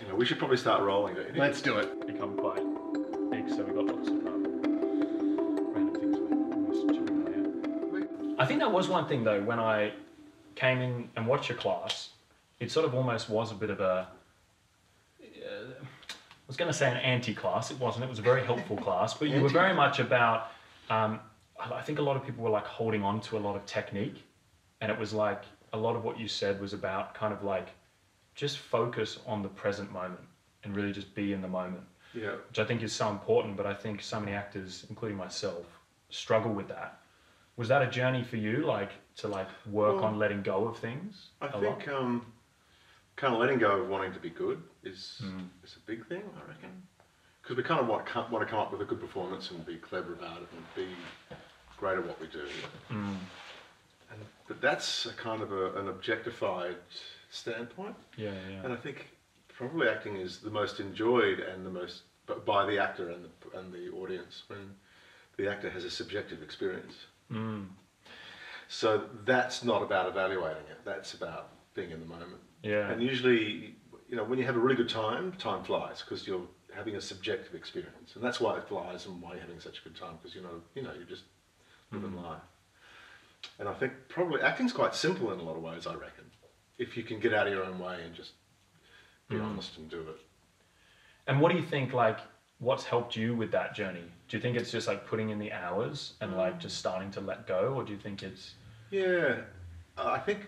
You know, we should probably start rolling, don't you? Let's do it. become quite big, so we got lots of um, random things we're almost chipping away at. I think that was one thing though when I came in and watched your class. It sort of almost was a bit of a. Uh, I was going to say an anti-class. It wasn't. It was a very helpful class, but you were very much about. Um, I I think a lot of people were like holding on to a lot of technique, and it was like a lot of what you said was about kind of like just focus on the present moment and really just be in the moment Yeah. which I think is so important. But I think so many actors, including myself, struggle with that. Was that a journey for you, like to like work Well, on letting go of things? I a think lot? um, kind of letting go of wanting to be good is Mm. is a big thing, I reckon. Because we kind of want, want to come up with a good performance and be clever about it and be great at what we do. Mm, And, but that's a kind of a, an objectified standpoint. yeah, yeah, And I think probably acting is the most enjoyed and the most by the actor and the, and the audience when the actor has a subjective experience. mm, So that's not about evaluating it. That's about being in the moment. yeah, And usually, you know, when you have a really good time, time flies because you're having a subjective experience, and that's why it flies and why you're having such a good time because you know, you know, you're just living Mm. life. And I think probably acting's quite simple in a lot of ways. I reckon if you can get out of your own way and just be Mm. honest and do it. And what do you think? Like, what's helped you with that journey? Do you think it's just like putting in the hours and like just starting to let go, or do you think it's Yeah, uh, I think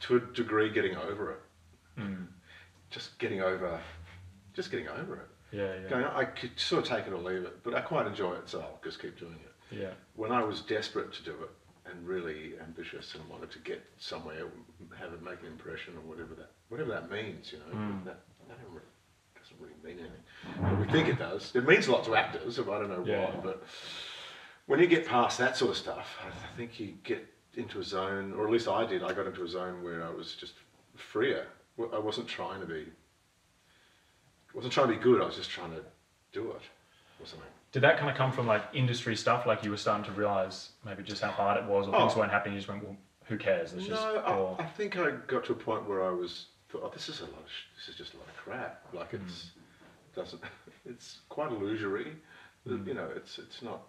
to a degree getting over it, mm, just getting over, just getting over it. yeah, yeah, Going, I could sort of take it or leave it, but I quite enjoy it, so I'll just keep doing it. yeah, when I was desperate to do it and really ambitious and wanted to get somewhere, have it make an impression or whatever that whatever that means, you know, Mm. that, that really, doesn't really mean anything. But we think it does. It means a lot to actors, if I don't know Yeah. why. But when you get past that sort of stuff, I I think you get into a zone, or at least I did. I got into a zone where I was just freer. I wasn't trying to be. wasn't trying to be good. I was just trying to do it or something. Did that kind of come from like industry stuff? Like you were starting to realize maybe just how hard it was, or things Oh. weren't happening. You just went, well, who cares? Let's No, just, I, or, I think I got to a point where I was thought, oh, this is a lot of, sh- this is just a lot of crap. Like it's doesn't, it's quite illusory. Mm. You know, it's it's not.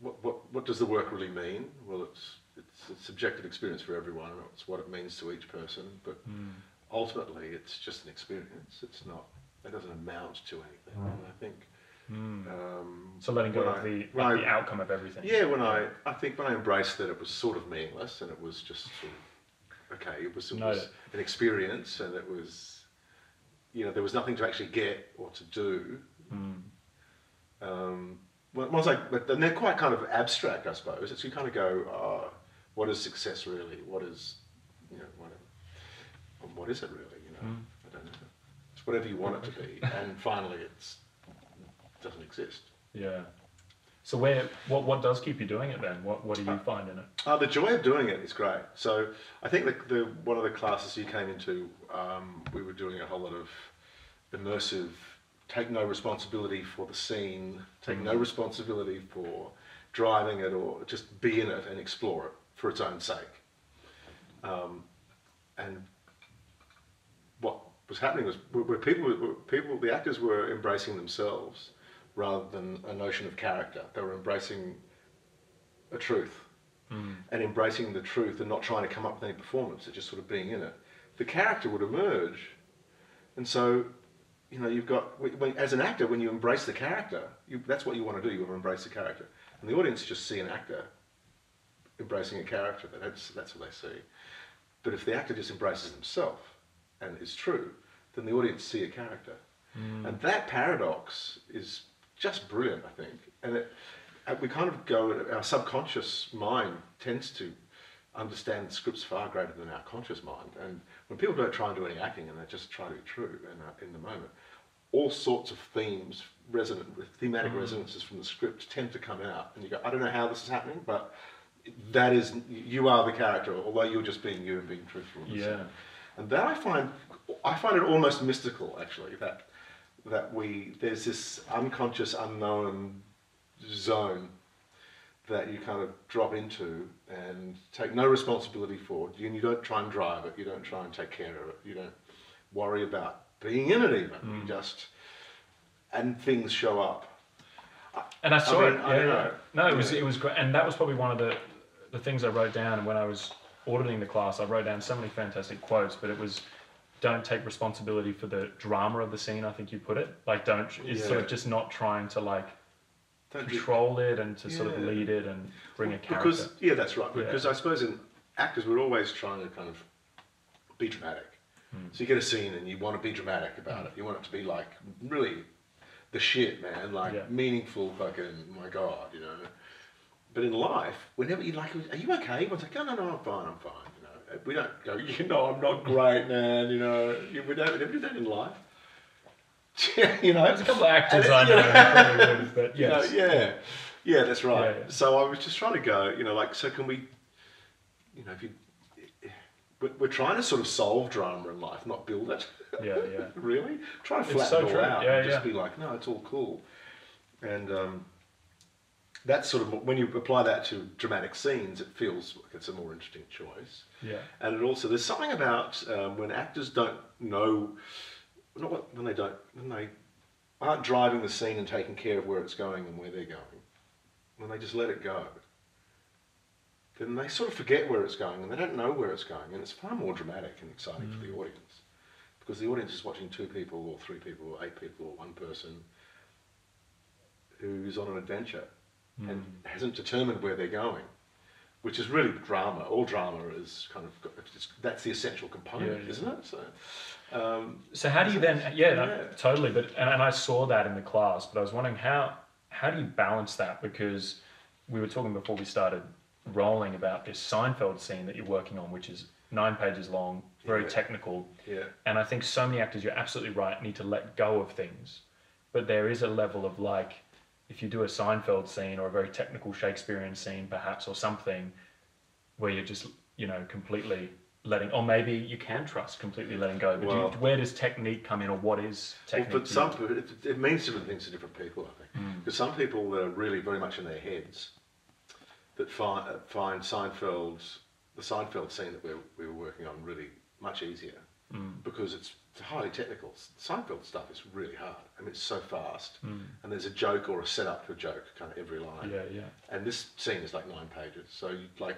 What what what does the work really mean? Well, it's it's a subjective experience for everyone. It's what it means to each person, but Mm. ultimately, it's just an experience. It's not. It doesn't amount to anything. And I think. Mm. Um, So letting go of the, I- the outcome of everything. yeah, when I, I think when I embraced that it was sort of meaningless and it was just sort of, okay, it was, it was an experience and it was, you know, there was nothing to actually get or to do. Mm. Um, well, once I, but then they're quite kind of abstract, I suppose. It's you kind of go, oh, what is success really? What is, you know, what, what is it really? You know, Mm. I don't know. It's whatever you want it to be, and finally, it's doesn't exist. Yeah. So where what what does keep you doing it then? What what do you find in it? Uh, the joy of doing it is great. So I think the, the one of the classes you came into, um, we were doing a whole lot of immersive, take no responsibility for the scene, take no responsibility for driving it, or just be in it and explore it for its own sake. Um, and what was happening was where where people, were people, the actors were embracing themselves rather than a notion of character. They were embracing a truth Mm. and embracing the truth and not trying to come up with any performance, it's just sort of being in it, the character would emerge. And so, you know, you've got, when, as an actor, when you embrace the character, you, that's what you want to do, you want to embrace the character. And the audience just see an actor embracing a character, that's, that's what they see. But if the actor just embraces himself and is true, then the audience see a character. Mm. And that paradox is just brilliant, I think. And it, uh, we kind of go, our subconscious mind tends to understand scripts far greater than our conscious mind. And when people don't try and do any acting and they just try to be true in, uh, in the moment, all sorts of themes, resonant, with thematic Mm. resonances from the script tend to come out. And you go, I don't know how this is happening, but that is, you are the character, although you're just being you and being truthful. Yeah. And that I find, I find it almost mystical actually, that that we there's this unconscious unknown zone that you kind of drop into and take no responsibility for. You, you don't try and drive it. You don't try and take care of it. You don't worry about being in it even. Mm. You just and things show up. And I saw mean, it. I yeah. know. No, it was Yeah. it was great, and that was probably one of the the things I wrote down. When I was auditing the class, I wrote down so many fantastic quotes. But it was, don't take responsibility for the drama of the scene. I think you put it like don't. It's sort of just not trying to like Don't control it and to sort of lead it and bring a character. Because yeah, that's right. Yeah. Because I suppose in actors we're always trying to kind of be dramatic. Hmm. So you get a scene and you want to be dramatic about it. You want it to be like really the shit, man. Like Yeah. meaningful, fucking my god, you know. But in life, whenever you like, are you okay? Everyone's like, oh, no, no, I'm fine, I'm fine. We don't go, you know, I'm not great, man. You know, You- we don't we never do that in life. you know, There's a couple of actors I know would, but you know, yes. yeah, yeah, that's right. Yeah, yeah. So I was just trying to go, you know, like, so can we, you know, if you, we're, we're trying to sort of solve drama in life, not build it. Yeah, yeah. really, try to It's flatten so it all true. out Yeah, and just be like, no, it's all cool. And um, that's sort of when you apply that to dramatic scenes, it feels like it's a more interesting choice. Yeah. And it also, there's something about um, when actors don't know, not what, when they don't, when they aren't driving the scene and taking care of where it's going and where they're going, when they just let it go, then they sort of forget where it's going and they don't know where it's going. And it's far more dramatic and exciting for the audience because the audience is watching two people or three people or eight people or one person who's on an adventure and hasn't determined where they're going, which is really drama. All drama is kind of that's the essential component, Yeah, isn't it? So, um, So how do you then? Yeah, no, Yeah. totally. But and, and I saw that in the class, but I was wondering how how do you balance that because we were talking before we started rolling about this Seinfeld scene that you're working on, which is nine pages long, very Yeah. technical, yeah, and I think so many actors, you're absolutely right, need to let go of things, but there is a level of like. If you do a Seinfeld scene or a very technical Shakespearean scene, perhaps, or something, where you're just, you know, completely letting, or maybe you can trust completely letting go. But do you- where does technique come in, or what is Well, technique? but some it, it means different things to different people, I think. Mm. Because some people that are really very much in their heads that find, find Seinfeld's, the Seinfeld scene that we were, we were working on really much easier Mm. because it's highly technical. Seinfeld stuff is really hard. I mean, it's so fast. Mm. And there's a joke or a setup to a joke kind of every line. Yeah, yeah. And this scene is like nine pages. So you like,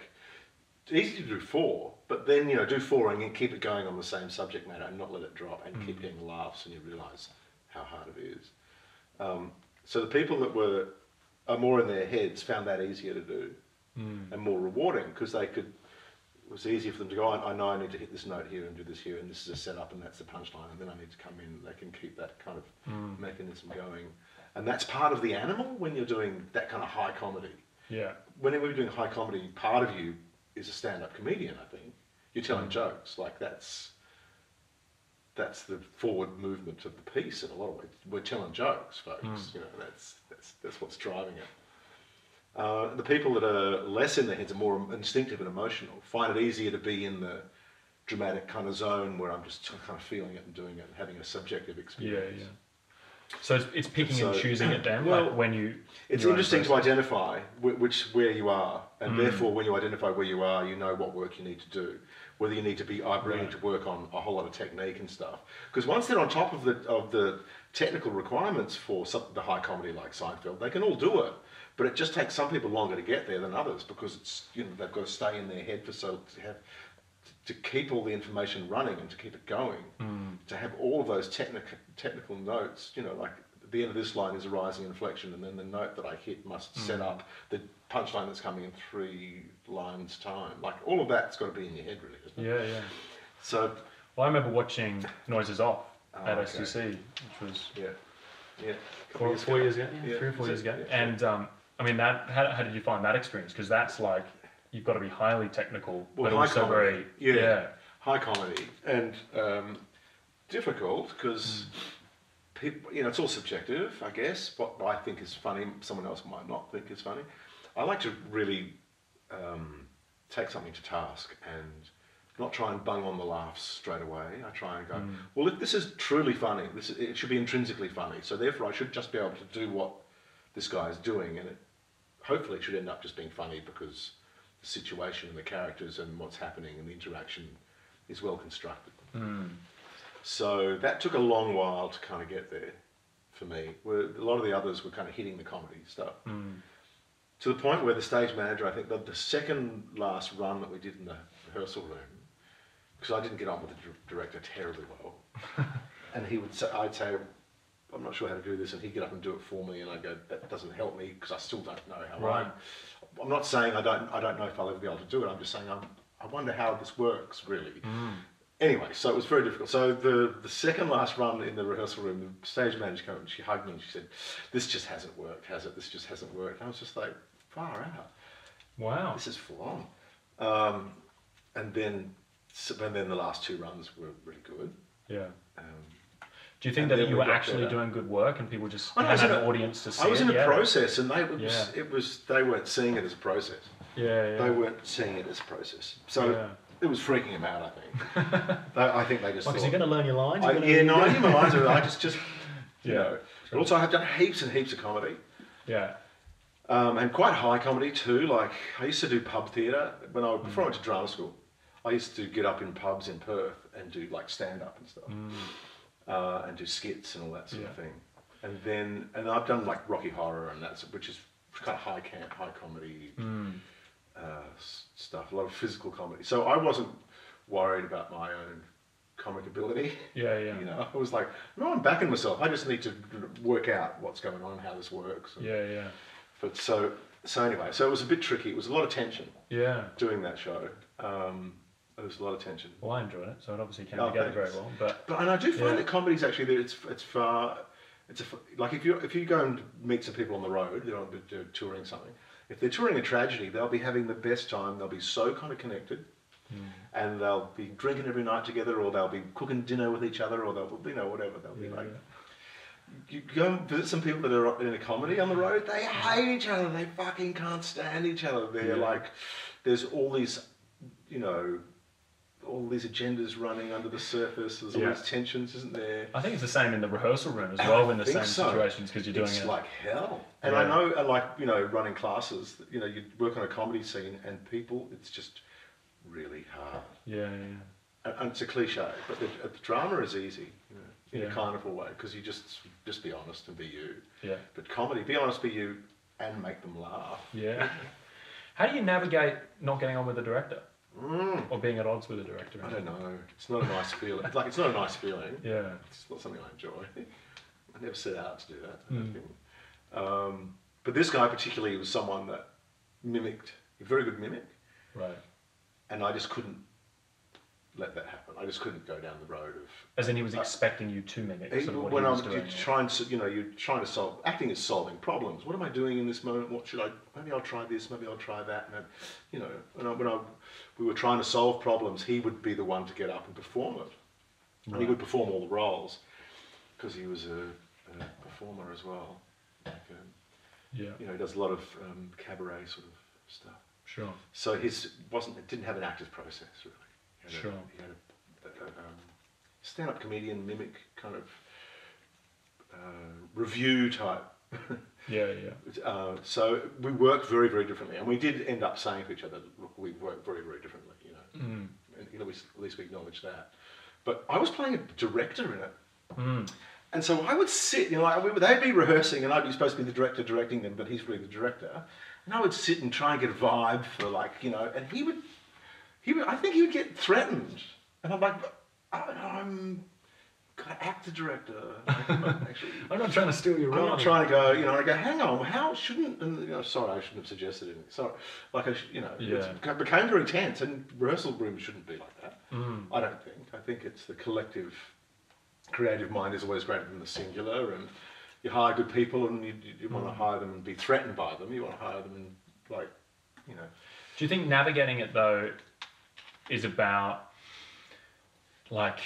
it's easy to do four, but then, you know, do four and then keep it going on the same subject matter and not let it drop and keep getting laughs and you realise how hard it is. Um, so the people that were are more in their heads found that easier to do Mm. and more rewarding because they could. It was easier for them to go. I, I know I need to hit this note here and do this here, and this is a setup, and that's the punchline, and then I need to come in. They can keep that kind of Mm. mechanism going, and that's part of the animal when you're doing that kind of high comedy. Yeah. Whenever you're doing high comedy, part of you is a stand-up comedian. I think you're telling jokes. Like that's that's the forward movement of the piece in a lot of ways. We're telling jokes, folks. You know, that's that's that's what's driving it. Uh, the people that are less in their heads are more instinctive and emotional. Find it easier to be in the dramatic kind of zone where I'm just kind of feeling it and doing it and having a subjective experience. yeah. yeah. So it's, it's picking and choosing it then, Well, like when you. It's interesting to identify whi- which where you are, and Mm. therefore, when you identify where you are, you know what work you need to do. Whether you need to be, I really Right. need to work on a whole lot of technique and stuff. Because once they're on top of the of the technical requirements for some, the high comedy like Seinfeld, they can all do it. But it just takes some people longer to get there than others because it's you know they've got to stay in their head for so to have to keep all the information running and to keep it going. Mm. To have all of those technical technical notes, you know, like the end of this line is a rising inflection, and then the note that I hit must set Mm. up the punchline that's coming in three lines time. Like all of that's got to be in your head, really, isn't it? Yeah, yeah. So Well, I remember watching Noises Off Oh, at okay. STC, which was yeah, yeah. Four, years four ago. years ago, yeah, Yeah, three or four is years it? ago. Yeah, and um, I mean, that how, how did you find that experience? Because that's like you've got to be highly technical, Well, but also comedy, very yeah. yeah. high comedy and um, difficult because people, you know, it's all subjective, I guess. What I think is funny, someone else might not think is funny. I like to really um, take something to task and not try and bung on the laughs straight away. I try and go, well, if this is truly funny, this is, it should be intrinsically funny. So therefore, I should just be able to do what this guy is doing, and it hopefully it should end up just being funny because the situation and the characters and what's happening and the interaction is well constructed. Mm. So that took a long while to kind of get there for me. Where a lot of the others were kind of hitting the comedy stuff. Mm. To the point where the stage manager, I think the, the second last run that we did in the rehearsal room, because I didn't get on with the director terribly well, and he would say, I'd say, I'm not sure how to do this, and he'd get up and do it for me, and I'd go, that doesn't help me because I still don't know how. Right. I, I'm not saying I don't, I don't know if I'll ever be able to do it. I'm just saying I'm, I wonder how this works really. Anyway, so it was very difficult. So the the second last run in the rehearsal room, the stage manager came and she hugged me and she said, "This just hasn't worked, has it? This just hasn't worked." And I was just like, "Far out." Wow. this is full on. Um, and then, so, and then the last two runs were really good. Yeah. Um, Do you think And that you were actually better. doing good work and people just I know, had was in an a- audience to see I was it? in a yeah. process, and they it was, Yeah. it was they weren't seeing it as a process. Yeah, yeah. They weren't seeing it as a process. So Yeah. it was freaking them out. I think. they, I think they just. Like, 'cause thought, you're going to learn your lines. I, you're gonna- yeah, no, I knew my lines. were- I just, just, you Yeah, know. But also, I've done heaps and heaps of comedy. Yeah. Um, and quite high comedy too. Like I used to do pub theatre when I before I went to drama school. I used to get up in pubs in Perth and do like stand up and stuff, uh, and do skits and all that sort of Mm. Thing. And then and I've done like Rocky Horror and that's which is kind of high camp, high comedy Mm. uh, stuff. A lot of physical comedy. So I wasn't worried about my own comic ability. Yeah, yeah. You know, I was like, no, I'm backing myself. I just need to work out what's going on, how this works. and- Yeah, yeah. but so so anyway, so it was a bit tricky. It was a lot of tension Yeah. doing that show. Um, there was a lot of tension. Well, I enjoyed it, so it obviously came Oh, together very thanks. well. But But and I do find Yeah. that comedy's actually that it's it's far. It's a, f- like if you if you go and meet some people on the road, they're on they're touring something. If they're touring a tragedy, they'll be having the best time. They'll be so kind of connected, hmm. and they'll be drinking every night together, or they'll be cooking dinner with each other, or they'll you know whatever. They'll be like. You go and visit some people that are in a comedy on the road. They hate each other. They fucking can't stand each other. They're Yeah. like, there's all these, you know, all these agendas running under the surface. There's all Yeah. these tensions, isn't there? I think it's the same in the rehearsal room as well in the think same so. situations because you're doing it. it's it. like hell. And Yeah. I know, uh, like you know, running classes. You know, you work on a comedy scene, and people, it's just really hard. yeah, yeah, yeah. And, and it's a cliche, but the, the drama is easy, you know, in Yeah. a carnival way, because you just just be honest and be you. Yeah. But comedy, be honest, be you, and make them laugh. Yeah. How do you navigate not getting on with the director Mm, or being at odds with the director? I don't know. It's not a nice feeling. Like it's not a nice feeling. Yeah. It's not something I enjoy. I never set out to do that. I Mm. think. Um, but this guy particularly was someone that mimicked, a very good mimic, Right. and I just couldn't let that happen. I just couldn't go down the road of As in, he was expecting you to mimic Hey, sort of when I'm was doing. trying to, you know, you're trying to solve. Acting is solving problems. What am I doing in this moment? What should I? Maybe I'll try this. Maybe I'll try that. And then, you know, when I, when I, we were trying to solve problems, he would be the one to get up and perform it, and he would perform all the roles because he was a, a performer as well. Like, um, yeah. you know, he does a lot of um, cabaret sort of stuff. Sure. So his wasn't it didn't have an actor's process really. He had Sure. A, he had a, a, um, stand-up comedian mimic kind of uh, revue type. Yeah, yeah. uh, so we worked very very differently, and we did end up saying to each other, "Look, we work very very differently." You know, Mm. and you know, we, at least we acknowledge that. But I was playing a director in it. Mm. And so I would sit, you know, like, we, they'd be rehearsing, and I'd be supposed to be the director directing them, but he's really the director. And I would sit and try and get a vibe for, like, you know, and he would, he would, I think he would get threatened, and I'm like, I, I'm got to act the director. Like, I'm not actually, I'm not trying to steal your role. I'm not trying to go, you know. I go, hang on, how shouldn't? And, you know, sorry, I shouldn't have suggested it. Sorry, like I, you know, Yeah. it became very tense, and rehearsal rooms shouldn't be like that. Mm. I don't think. I think it's the collective creative mind is always greater than the singular, and you hire good people, and you, you, you want to hire them and be threatened by them. You want to hire them and like, you know. Do you think navigating it though is about like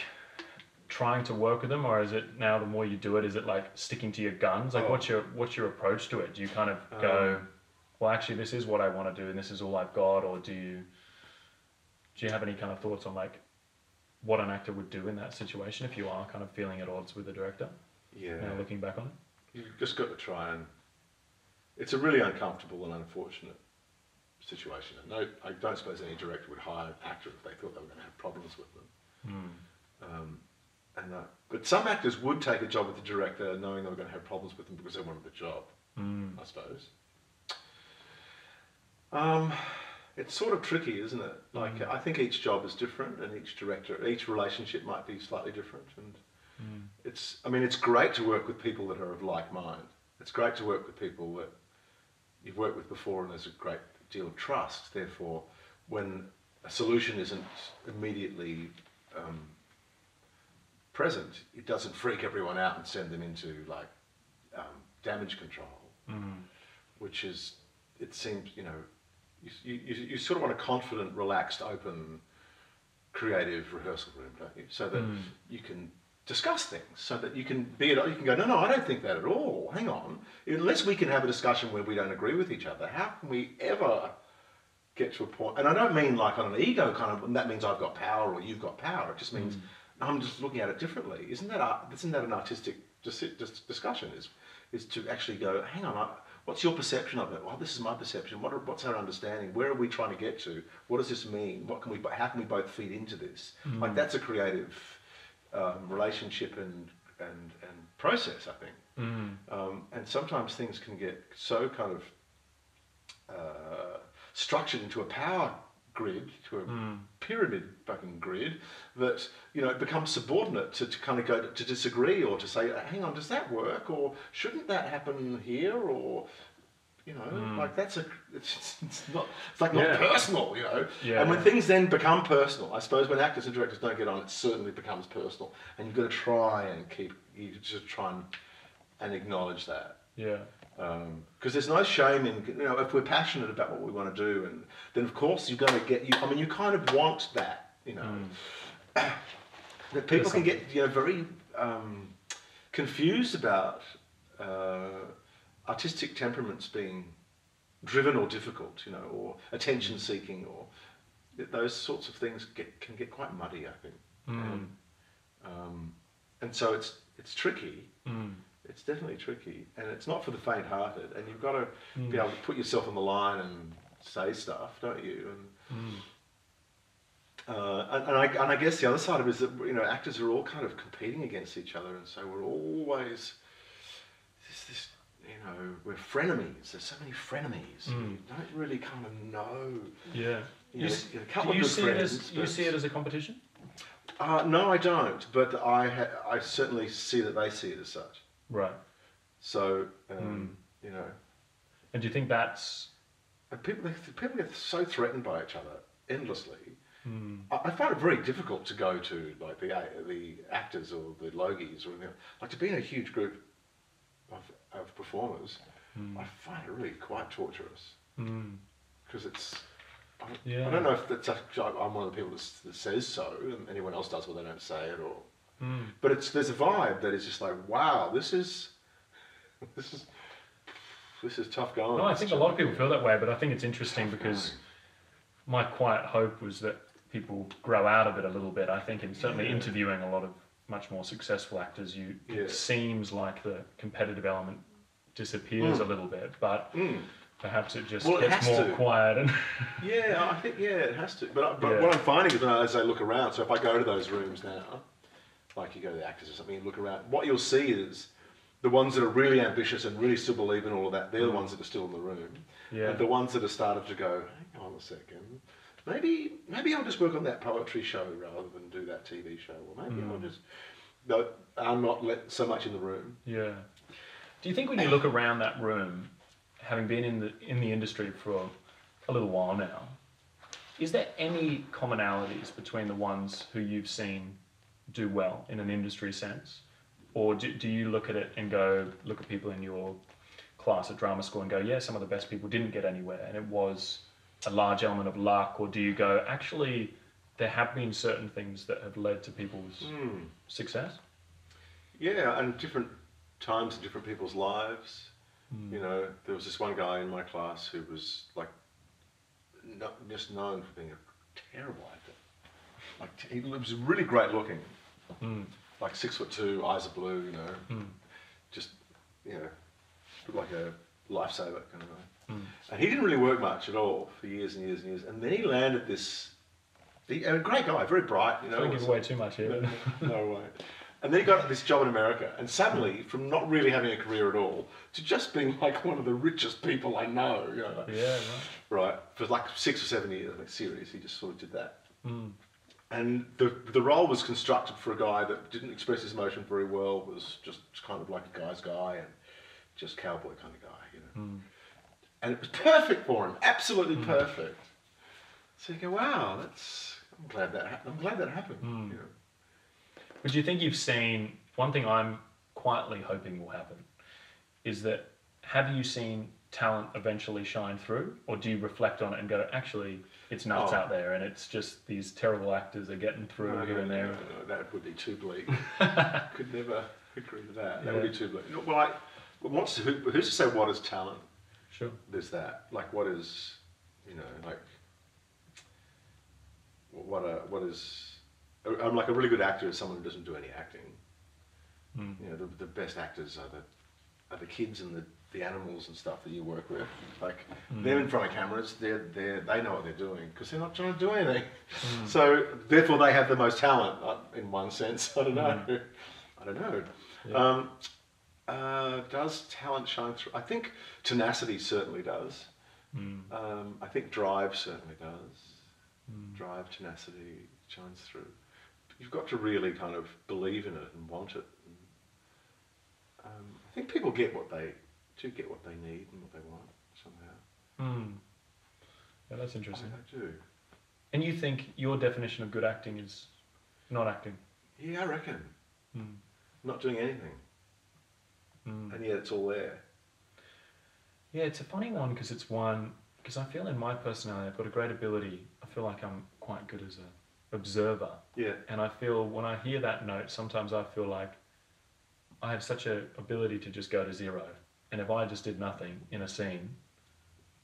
trying to work with them, or is it now the more you do it, is it like sticking to your guns? Like, Oh. what's your what's your approach to it? Do you kind of go, Um, well, actually, this is what I want to do, and this is all I've got, or do you do you have any kind of thoughts on like what an actor would do in that situation if you are kind of feeling at odds with the director? Yeah. Now looking back on it. You've just got to try and. It's a really uncomfortable and unfortunate situation. And no, I don't suppose any director would hire an actor if they thought they were going to have problems with them. Mm. Um, and uh, but some actors would take a job with the director knowing they were going to have problems with them because they wanted the job. Mm. I suppose. Um, it's sort of tricky, isn't it? Like I think each job is different, and each director, each relationship might be slightly different, and Mm. it's. I mean, it's great to work with people that are of like mind. It's great to work with people that you've worked with before, and there's a great deal of trust. Therefore, when a solution isn't immediately um, present, it doesn't freak everyone out and send them into like um, damage control Mm. which is it seems you know you, you, you sort of want a confident relaxed open creative rehearsal room don't you so that Mm. you can discuss things so that you can be you can go no no i don't think that at all. Hang on. Unless we can have a discussion where we don't agree with each other how can we ever get to a point and i don't mean like on an ego kind of and that means i've got power or you've got power. It just means mm. i'm just looking at it differently. Isn't that art, isn't that an artistic dis- dis- discussion is is to actually go hang on I, what's your perception of it? Well this is my perception. What are, what's our understanding? Where are we trying to get to? What does this mean? What can we how can we both feed into this? Like mm. that's a creative um, relationship and and and process i think Mm. um, and sometimes things can get so kind of uh, structured into a power grid, to a Mm. pyramid fucking grid, that you know it becomes subordinate to, to kind of go to, to disagree or to say, hang on, does that work or shouldn't that happen here or you know, Mm. like that's a it's, it's not it's like not Yeah. personal, you know. Yeah, and when yeah. things then become personal, I suppose when actors and directors don't get on, it certainly becomes personal, and you've got to try and keep you just try and and acknowledge that Yeah. because there's no shame in you know if we're passionate about what we want to do and then of course you're going to get you I mean you kind of want that you know that people There's can get you know very um, confused about uh, artistic temperaments being driven or difficult you know or attention seeking or those sorts of things get can get quite muddy I think Mm. and, um, and so it's it's tricky Mm. it's definitely tricky, and it's not for the faint-hearted. And you've got to Mm. be able to put yourself on the line and say stuff, don't you? And Mm. uh, and, and I and I guess the other side of it is that you know actors are all kind of competing against each other, and so we're always this this you know we're frenemies. There's so many frenemies. Mm. You don't really kind of know. Yeah. You You, know, s- a do you see friends. it as you see it as a competition? Uh, no, I don't. But I ha- I certainly see that they see it as such. Right. So um, you know. And do you think that's people, people get so threatened by each other endlessly. mm, I, I find it very difficult to go to like the the AACTAs or the Logies or anything. like to be in a huge group of, of performers. mm, I find it really quite torturous mm, because it's. I, Yeah. I don't know if that's actually, I'm one of the people that, that says so, and anyone else does, well, they don't say it, or. mm, But it's there's a vibe that is just like, wow, this is, this is, this is tough going. No, I think a lot of people feel that way, but I think it's interesting because my quiet hope was that people grow out of it a little bit. I think in certainly Yeah. interviewing a lot of much more successful actors, you Yeah. it seems like the competitive element disappears Mm. a little bit, but Mm. perhaps it just Well, it gets more to. quiet and Yeah, I think yeah, it has to. But I- but Yeah. what I'm finding is that as I look around, so if I go to those rooms now, like you go to the AACTAs or something, and look around, what you'll see is the ones that are really ambitious and really still believe in all of that. They're the ones that are still in the room, yeah, and the ones that have started to go, hang on a second, maybe maybe I'll just work on that poetry show rather than do that TV show, or maybe I'll Mm. just. No, I'm not let so much in the room. yeah. Do you think when you look around that room, having been in the in the industry for a little while now, is there any commonalities between the ones who you've seen do well in an industry sense, or do, do you look at it and go look at people in your class at drama school and go, yeah, some of the best people didn't get anywhere, and it was a large element of luck, or do you go actually? There have been certain things that have led to people's Hmm. success. Yeah, and different times in different people's lives. Mm. You know, there was this one guy in my class who was like, no, just known for being a terrible actor. Like he was really great looking, Mm. like six foot two, eyes are blue. You know, Mm. just you know, like a lifesaver kind of guy. Mm. And he didn't really work much at all for years and years and years. And then he landed this, he, a great guy, very bright. You know, Don't give away too much here. no, no way. And then he got this job in America, and suddenly, from not really having a career at all to just being like one of the richest people I know, you know, like- Yeah, right. right, for like six or seven years, like series, he just sort of did that. Mm. And the the role was constructed for a guy that didn't express his emotion very well, was just kind of like a guy's guy and just cowboy kind of guy. Mm. And it was perfect for him, absolutely perfect. So you go, wow, that's. I'm glad that happened. I'm glad that happened. Mm. You know. But do you think you've seen one thing I'm quietly hoping will happen is that have you seen talent eventually shine through, or do you reflect on it and go, actually, it's nuts Oh. out there, and it's just these terrible actors are getting through No, here no, and there. no, no, that would be too bleak. Could never agree with that. That Yeah. would be too bleak. Well, I, but what's, who, who's to say what is talent? Sure. There's that. Like, what is, you know, like, what a, what is, I'm like a really good actor is someone who doesn't do any acting. Mm. You know, the, the best actors are the, are the kids and the, the animals and stuff that you work with. Like, them in front of cameras, they're, they're, they know what they're doing because they're not trying to do anything. So, therefore, they have the most talent, uh, in one sense. I don't know. I don't know. Yeah. Um, uh, does talent shine through? I think tenacity certainly does. Mm. Um, I think drive certainly does. Mm. Drive, tenacity shines through. You've got to really kind of believe in it and want it. And, um, I think people get what they do, get what they need and what they want somehow. Mm. Yeah, that's I, interesting. I do. And you think your definition of good acting is not acting? Yeah, I reckon. Mm. Not doing anything, Mm. and yet it's all there. Yeah, it's a funny one because it's one because I feel in my personality I've got a great ability. I feel like I'm quite good as a observer, Yeah. and I feel when I hear that note, sometimes I feel like I have such a ability to just go to zero, and if I just did nothing in a scene,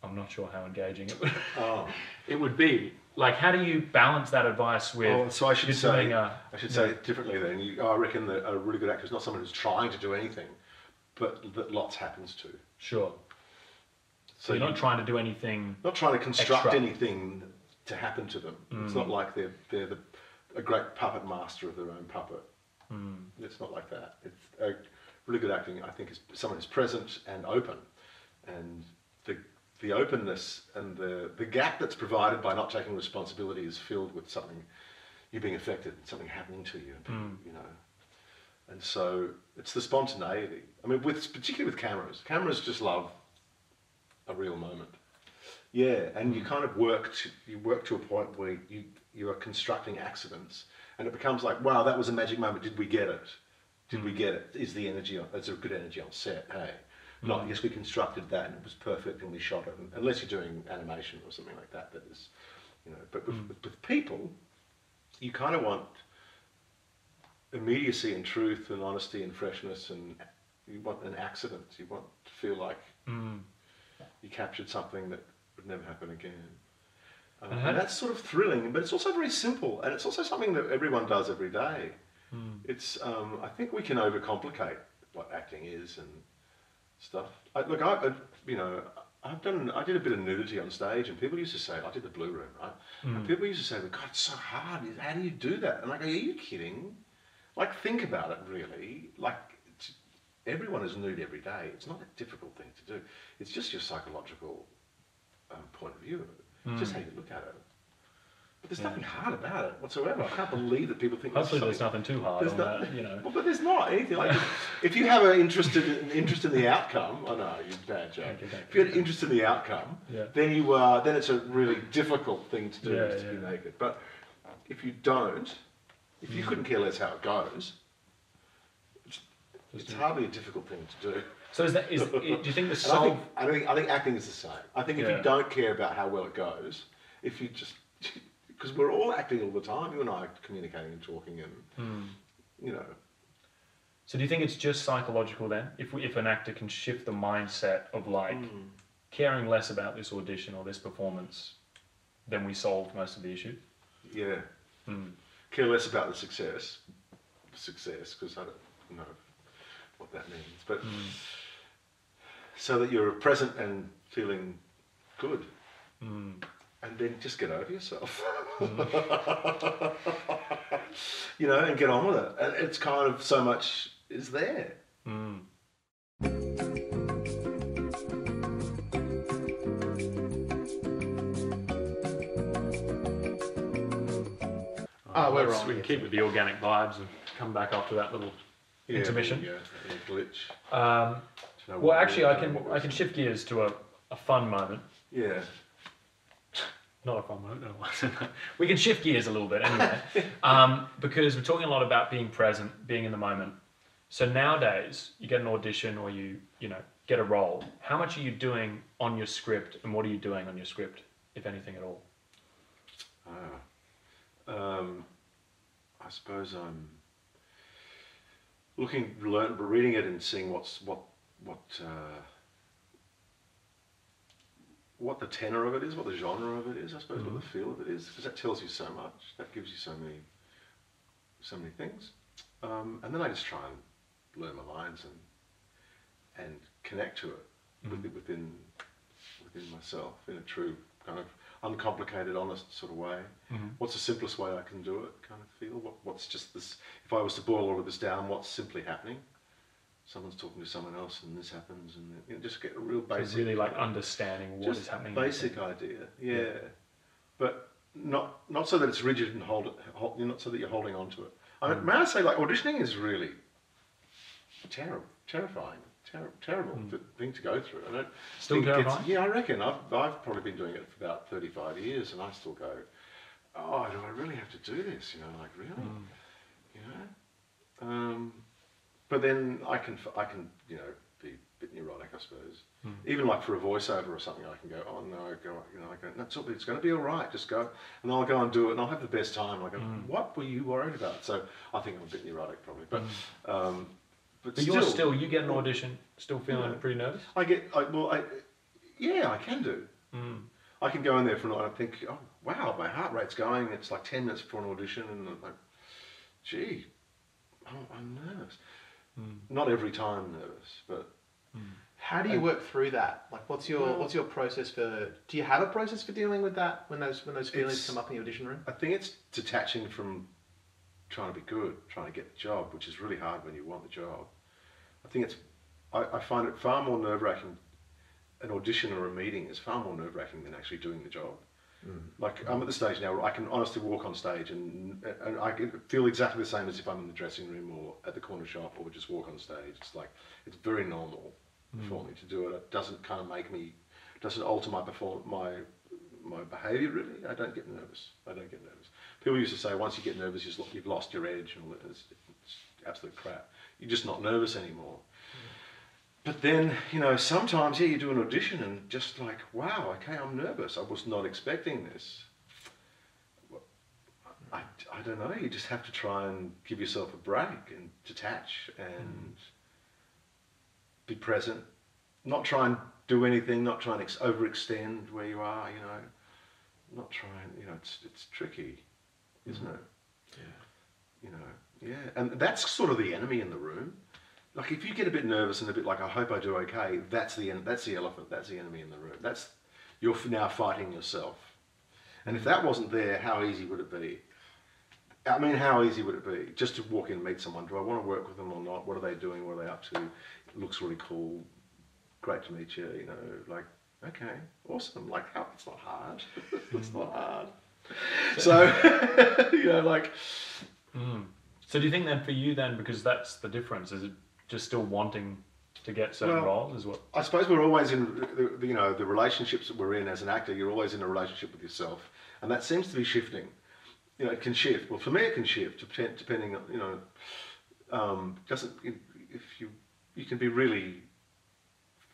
I'm not sure how engaging it would Oh. it would be. Like, how do you balance that advice with? Oh, so I should say, a- I should say it differently then. You, I reckon that a really good actor is not someone who's trying to do anything, but that lots happens to. Sure. So, you're not trying to do anything. Not trying to construct Extra. anything to happen to them. It's Mm. not like they're they're the, a great puppet master of their own puppet. Mm. It's not like that. It's a really good acting. I think is someone who's present and open, and the the openness and the the gap that's provided by not taking responsibility is filled with something you being affected, something happening to you, and people, Mm. you know. And so it's the spontaneity. I mean, with particularly with cameras, cameras just love a real moment. Yeah, and you mm. kind of work to you work to a point where you you are constructing accidents, and it becomes like, wow, that was a magic moment. Did we get it? Did we mm. get it? Is the energy on? Is there good energy on set? Hey, not mm. yes, we constructed that and it was perfect and we shot it. Unless you're doing animation or something like that, that is, you know. But with, with, with people, you kind of want immediacy and truth and honesty and freshness and you want an accident. You want to feel like Mm. you captured something that would never happen again. Um, And how and that's sort of thrilling, but it's also very simple, and it's also something that everyone does every day. Mm. It's um, I think we can overcomplicate what acting is and stuff. I, look, I, I you know I've done I did a bit of nudity on stage, and people used to say I did the Blue Room, right? And Mm. people used to say, "Well, God, it's so hard. How do you do that?" And I go, "Are you kidding? Like, think about it, really. Like, everyone is nude every day. It's not a difficult thing to do. It's just your psychological um, point of view of it. It's just Mm. how you look at it. But there's Yeah. nothing hard about it whatsoever. I can't believe that people think Hopefully, there's nothing too hard There's on not- that. You know. well, but there's not anything like if you have an interest in, an interest in the outcome. I know you're bad joke. Okay, If you had interest in the outcome, Yeah. then you are then it's a really difficult thing to do Yeah, to be naked. But if you don't, if you couldn't care less how it goes, Just it's hardly a difficult thing to do. So is that is? Do you think the I think, I think I think acting is the same. I think if Yeah. you don't care about how well it goes, if you just because we're all acting all the time, you and I are communicating and talking, and Mm. you know, So do you think it's just psychological then? If we, if an actor can shift the mindset of like Mm. caring less about this audition or this performance, then we solved most of the issue. yeah, Mm. Care less about the success, success because I don't know what that means, but Mm. so that you're present and feeling good, Mm. and then just get over yourself. you know, and get on with it. And it's kind of so much is there. Oh, we're Let's- on. We can keep with the organic vibes and come back after that little Yeah, intermission. Yeah, a glitch. Um, Do know well, what- actually, I do you can what I can shift gears to a, a fun moment. Yeah. Not a fun moment. No. we can shift gears a little bit anyway, um, because we're talking a lot about being present, being in the moment. So nowadays, you get an audition or you you know get a role. How much are you doing on your script, and what are you doing on your script, if anything at all? Ah. Um, I suppose I'm looking, learn, reading it and seeing what's what what uh, what the tenor of it is, what the genre of it is. I suppose what the feel of it is, because that tells you so much. That gives you so many so many things. Um, and then I just try and learn my lines and and connect to it it within within myself in a true kind of uncomplicated, honest sort of way. Mm-hmm. What's the simplest way I can do it? Kind of feel. What, what's just this? If I was to boil all of this down, what's simply happening? Someone's talking to someone else, and this happens, and you know, just get a real So basic, really like understanding what is happening. basic idea. Yeah. but not not so that it's rigid and hold it. Hold, not so that you're holding on to it. I mean, mm. may I say, like auditioning is really terrible, terrifying, ter- terrible hmm. th- thing to go through. I don't Still it's- terrifying? Yeah, I reckon. I've I've probably been doing it for about thirty five years, and I still go, oh, do I really have to do this? You know, like really, hmm. you know. Um, but then I can I can you know be a bit neurotic, I suppose. Hmm. Even like for a voiceover or something, I can go, oh no, go, you know, I go, that's all, it's going to be all right, just go, and I'll go and do it, and I'll have the best time. And I go, what were you worried about? So I think I'm a bit neurotic probably, but um, but, But you're still you get an audition, still feeling Yeah. pretty nervous. I get, I, well, I, yeah, I can do. Mm. I can go in there for an and I think, oh wow, my heart rate's going. It's like ten minutes before an audition, and I'm like, gee, I'm, I'm nervous. Not every time nervous, but How do you work through that? Like, what's your Well- what's your process for? Do you have a process for dealing with that when those when those feelings come up in the audition room? I think it's detaching from trying to be good, trying to get the job, which is really hard when you want the job. I think it's, I, I find it far more nerve wracking. An audition or a meeting is far more nerve wracking than actually doing the job. Hmm. Like I'm at the stage now where I can honestly walk on stage and, and I can feel exactly the same as if I'm in the dressing room or at the corner shop or just walk on stage. It's like it's very normal hmm. for me to do it. It doesn't kind of make me, doesn't alter my perform my my behaviour really. I don't get nervous. I don't get nervous. People used to say once you get nervous, you've you've lost your edge, and all that. It's, it's absolute crap. You're just not nervous anymore. But then, you know, sometimes, yeah, you do an audition and just like, wow, okay, I'm nervous. I was not expecting this. I, I don't know. You just have to try and give yourself a break and detach and mm. be present. Not try and do anything, not try and ex- overextend where you are, you know. Not try and, you know, it's, it's tricky, isn't mm. it? Yeah. You know, yeah. And that's sort of the enemy in the room. Like if you get a bit nervous and a bit like I hope I do okay, that's the that's the elephant. That's the enemy in the room. That's you're now fighting yourself. And if that wasn't there, how easy would it be? I mean, how easy would it be just to walk in and meet someone? Do I want to work with them or not? What are they doing? What are they up to? It looks really cool. Great to meet you. You know, like okay, awesome. Like how? It's not hard. it's not hard. So you know, like Mm. So do you think then for you then because that's the difference is it just still wanting to get certain Well, roles is what I suppose we're always in, the- you know, the relationships that we're in as an actor. You're always in a relationship with yourself, and that seems to be shifting. You know, it can shift. Well, for me, it can shift depending on, you know, um, doesn't if you you can be really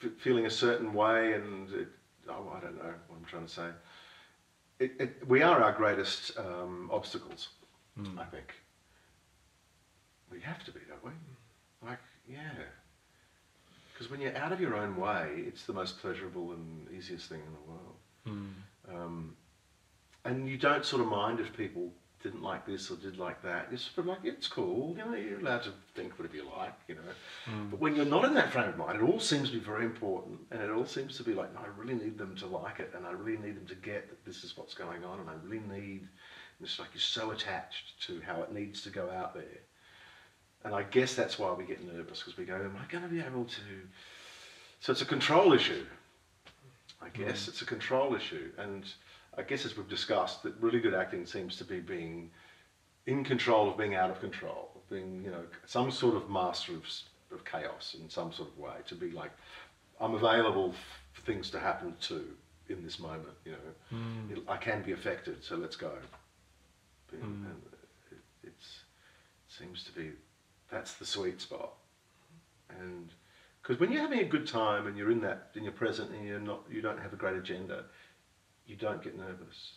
f- feeling a certain way, and it, oh, I don't know what I'm trying to say. It, it, we are our greatest um, obstacles, I think. We have to be, don't we? Like, yeah. Because when you're out of your own way, it's the most pleasurable and easiest thing in the world. Mm. Um, and you don't sort of mind if people didn't like this or did like that. It's sort of like it's cool. You know, you're allowed to think whatever you like. You know, Mm. but when you're not in that frame of mind, it all seems to be very important, and it all seems to be like, no, I really need them to like it, and I really need them to get that this is what's going on, and I really need. and It's like you're so attached to how it needs to go out there, and I guess that's why we get nervous because we go, am I going to be able to? So it's a control issue. I guess it's a control issue, and I guess as we've discussed, that really good acting seems to be being in control of being out of control, of being you know some sort of master of, of chaos in some sort of way. To be like, I'm available for things to happen to in this moment. You know, Mm. it, I can be affected, so let's go. Mm. and it, it's seems to be that's the sweet spot, and because when you're having a good time and you're in that and you're present and you're not you don't have a great agenda, you don't get nervous.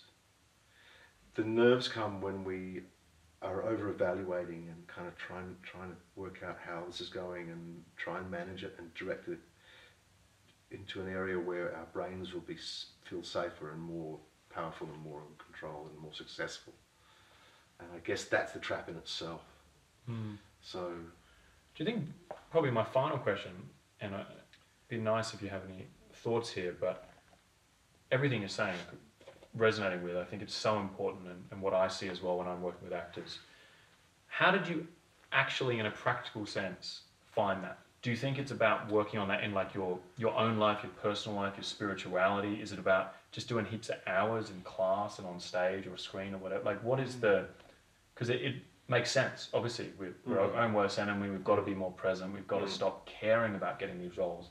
The nerves come when we are over evaluating and kind of trying trying to work out how this is going and try and manage it and direct it into an area where our brains will be feel safer and more powerful and more in control and more successful. And I guess that's the trap in itself. Mm. So Do you think probably my final question, and uh, it'd be nice if you have any thoughts here, but everything you're saying resonating with, I think it's so important, and, and what I see as well when I'm working with actors. How did you actually, in a practical sense, find that? Do you think it's about working on that in like your your own life, your personal life, your spirituality? Is it about just doing heaps of hours in class and on stage or screen or whatever? Like, what is the? Because it, it makes sense. Obviously, we're, we're our own worst enemy. We've got to be more present. We've got to Mm. stop caring about getting these roles.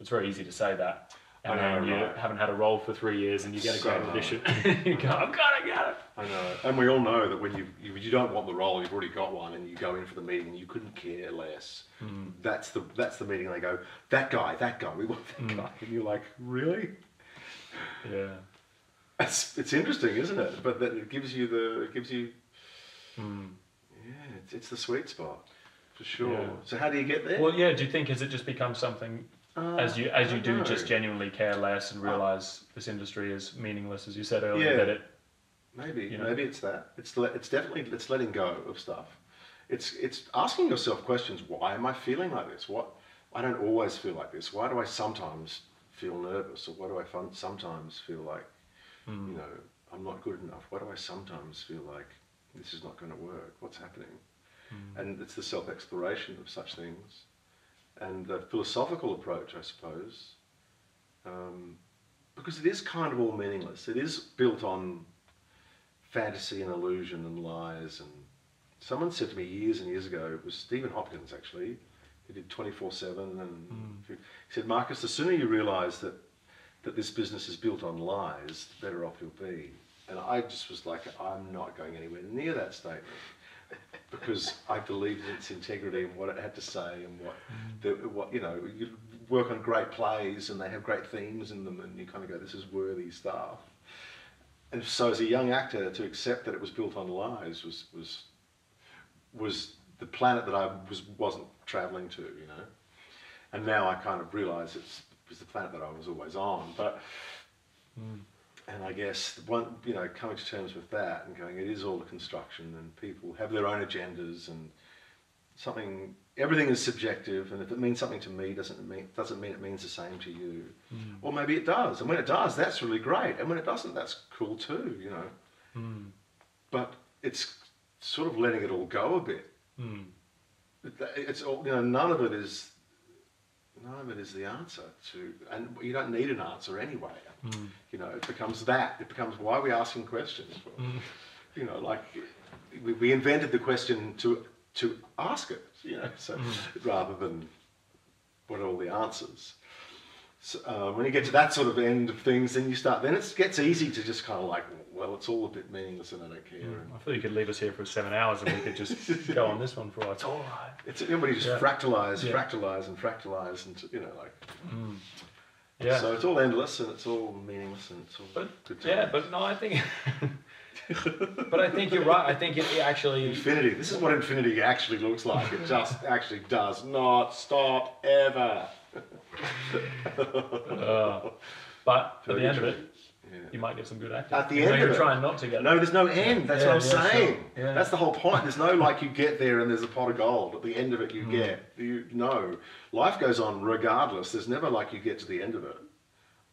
It's very easy to say that. And I know, then you right. haven't had a role for three years and you get a great hard. audition. you go, I've got to get it. I know, and we all know that when you, you you don't want the role, you've already got one, and you go in for the meeting, and you couldn't care less. Mm. That's the that's the meeting. They go, that guy, that guy, we want that Mm. guy, and you're like, really? Yeah. It's it's interesting, isn't it? But that it gives you the it gives you Mm. It's, the sweet spot for sure. Yeah. So how do you get there? Well, yeah. Do you think has it just become something Uh, as you as you do just genuinely care less and realize this industry is meaningless, as you said earlier? Yeah. That it. Maybe, you know? maybe it's that. It's le- it's definitely it's letting go of stuff. It's it's asking yourself questions. Why am I feeling like this? What I don't always feel like this. Why do I sometimes feel nervous, or why do I fun- sometimes feel like Mm. you know I'm not good enough? Why do I sometimes feel like this is not going to work? What's happening? Mm. And it's the self exploration of such things, and the philosophical approach, I suppose, um, because it is kind of all meaningless. It is built on fantasy and illusion and lies. And someone said to me years and years ago, it was Stephen Hopkins actually, who did 24 7. And he said, Marcus, the sooner you realize that, that this business is built on lies, the better off you'll be. And I just was like, I'm not going anywhere near that statement. Because I believed in its integrity and what it had to say, and what, the, what you know, you work on great plays and they have great themes in them, and you kind of go, "This is worthy stuff." And so, as a young actor, to accept that it was built on lies was was was the planet that I was wasn't traveling to, you know. And now I kind of realise it's it was the planet that I was always on, but. Hmm. And I guess one, you know, coming to terms with that and going, it is all a construction, and people have their own agendas, and something, everything is subjective, and if it means something to me, doesn't mean doesn't mean it means the same to you, Mm. or maybe it does, and when it does, that's really great, and when it doesn't, that's cool too, you know. Mm. But it's sort of letting it all go a bit. Mm. It- It's all, you know, none of it is, none of it is the answer to, and you don't need an answer anyway. Mm. You know, it becomes that. It becomes why are we asking questions? Well, Mm. You know, like we, we invented the question to to ask it. You know, so rather than what are all the answers. So, uh, when you get to that sort of end of things, then you start. Then it gets easy to just kind of like, well, it's all a bit meaningless, and I don't care. And I feel you could leave us here for seven hours and we could just go on this one for a while. It's all right. it's everybody just Yeah. fractalize, Yeah. fractalize, and fractalize, and you know, like. Mm. Yeah. So it's all endless, and it's all meaningless, and it's all But good. yeah, but no, I think. but I think you're right. I think it, actually. Infinity. This is what infinity actually looks like. It just actually does not stop ever. Uh, but at the end of it. You might get some good acting. At the Even end of you're it. trying not to get. No, there's no end. That's Yeah, what I'm yeah, sure. saying. Yeah. That's the whole point. There's no like you get there and there's a pot of gold. At the end of it, Hmm. you get. You know, life goes on regardless. There's never like you get to the end of it.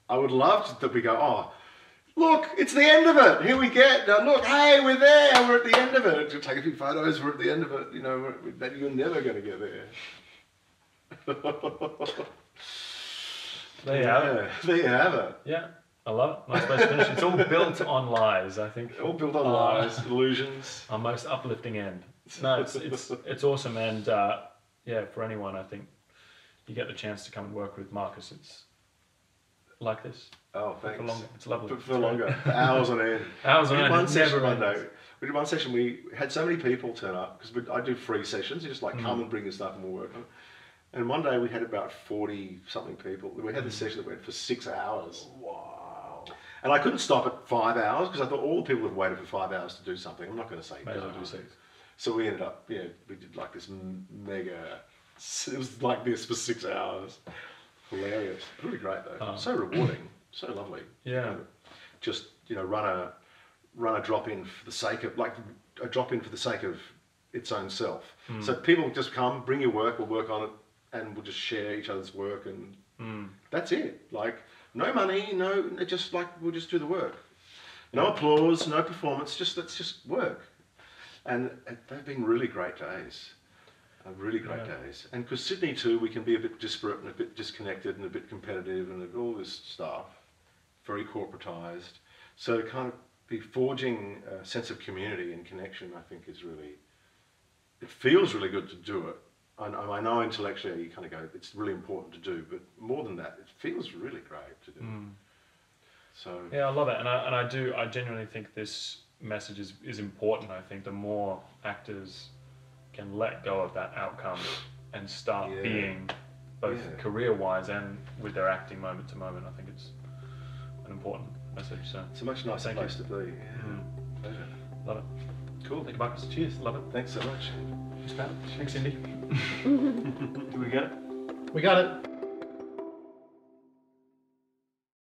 I would love to, that we go. Oh, look, it's the end of it. Here we get. Now look, hey, we're there. We're at the end of it. We'll take a few photos. We're at the end of it. You know, we're- that you're never going to get there. There you have it. There you have it. Yeah, I love it. Nice place to finish. It's all built on lies. I think. All built on Uh, lies, illusions. Our most uplifting end. No, it's it's it's awesome, and uh, yeah, for anyone, I think you get the chance to come and work with Marcus. It's like this Oh, thanks. for longer. It's lovely. For, It's for great. longer, for hours on end. Hours we on did end, one session never one day. We did one session. We had so many people turn up because I do free sessions. You just like Mm. come and bring your stuff and we'll work on it. And one day we had about forty something people. We had this Mm. session that went for six hours. Wow! And I couldn't stop at five hours because I thought all the people had waited for five hours to do something. I'm not going to say no. do six. So we ended up, yeah, we did like this mega. It was like this for six hours. Hilarious. Really great though. Oh. So rewarding. So lovely. Yeah. Just you know, run a run a drop in for the sake of like a drop in for the sake of its own self. Hmm. So people just come, bring your work, we'll work on it, and we'll just share each other's work, and Mm. that's it. Like no money, no, just like we'll just do the work. No applause, no performance. Just let's just work. And they've been really great days. Uh, really great Yeah. days. And because Sydney too, we can be a bit disparate and a bit disconnected and a bit competitive and all this stuff. Very corporatized. So to kind of be forging a sense of community and connection, I think is really. It feels really good to do it. I know, I know intellectually you kind of go, it's really important to do, but more than that, it feels really great to do. Mm. So Yeah, I love it, and I and I do. I genuinely think this message is is important. I think the more actors can let go of that outcome and start Yeah. being both Yeah. career wise and with their acting moment to moment, I think it's an important message. So it's a much nicer Thank you. place to be. Yeah. Mm. Love it. Cool. Thank you, Marcus. Cheers. Love it. Thanks so much. Thanks, Cindy. Do we get it? We got it.